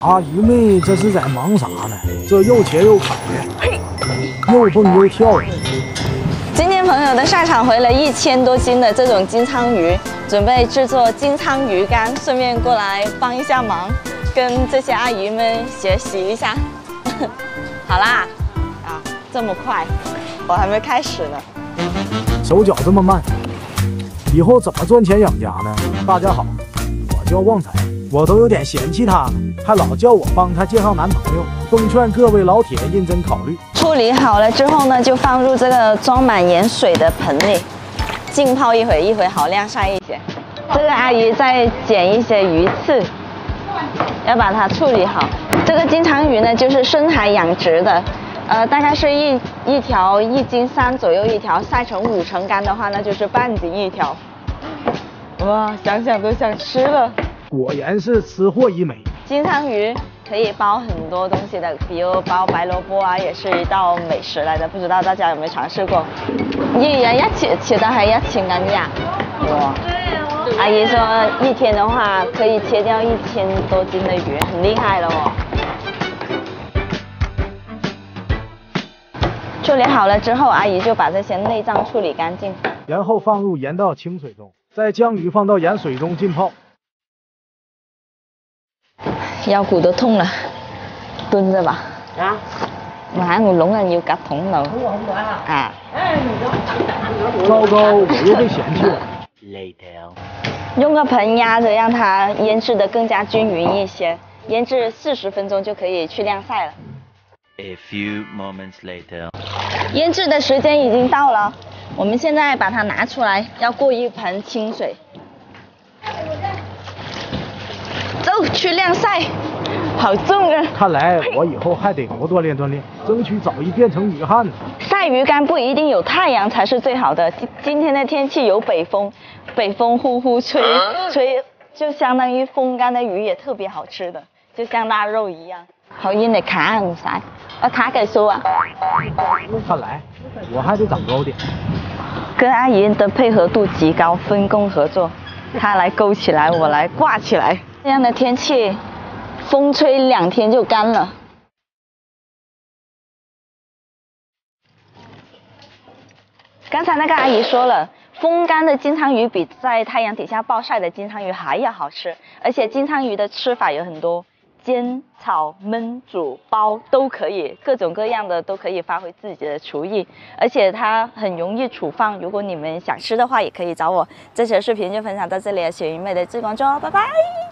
阿姨们这是在忙啥呢？这又切又砍的，又蹦又跳的。今天朋友的擅长回了一千多斤的这种金鲳鱼，准备制作金鲳鱼干，顺便过来帮一下忙，跟这些阿姨们学习一下。好啦，啊，这么快，我还没开始呢。手脚这么慢，以后怎么赚钱养家呢？大家好，我叫旺财。我都有点嫌弃他，还老叫我帮他介绍男朋友。奉劝各位老铁认真考虑。处理好了之后呢，就放入这个装满盐水的盆里，浸泡一会，一会好晾晒一些。这个阿姨在捡一些鱼刺，要把它处理好。这个金枪鱼呢，就是深海养殖的，呃，大概是一一条一斤三左右一条，晒成五成干的话，那就是半斤一条。哇，想想都想吃了。果然是吃货一枚。金枪鱼可以包很多东西的，比如包白萝卜啊，也是一道美食来的。不知道大家有没有尝试过？一人一切切到还一千斤呀！哇！阿姨说一天的话可以切掉一千多斤的鱼，很厉害了哦。处理好了之后，阿姨就把这些内脏处理干净，然后放入盐到清水中，再将鱼放到盐水中浸泡。腰骨都痛了，蹲着吧。啊？买我龙人要夹桶度。啊。糟糕，我又被嫌弃了。Later。用个盆压着，让它腌制的更加均匀一些。腌制四十分钟就可以去晾晒了。A few moments later。腌制的时间已经到了，我们现在把它拿出来，要过一盆清水。去晾晒，好重啊！看来我以后还得多锻炼锻炼，争取早一变成女汉子。晒鱼干不一定有太阳才是最好的。今今天的天气有北风，北风呼呼吹，吹就相当于风干的鱼也特别好吃的，就像腊肉一样。好硬的卡唔晒，我卡给说啊。看来我还得长高点。跟阿姨的配合度极高，分工合作，她来勾起来，我来挂起来。这样的天气，风吹两天就干了。刚才那个阿姨说了，风干的金枪鱼比在太阳底下暴晒的金枪鱼还要好吃，而且金枪鱼的吃法有很多，煎、炒、焖、煮、煲都可以，各种各样的都可以发挥自己的厨艺，而且它很容易储放。如果你们想吃的话，也可以找我。这期视频就分享到这里，雪云妹的志光桌，拜拜。